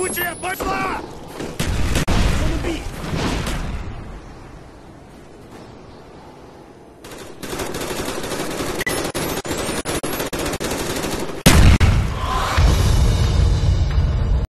Пуче, пошла!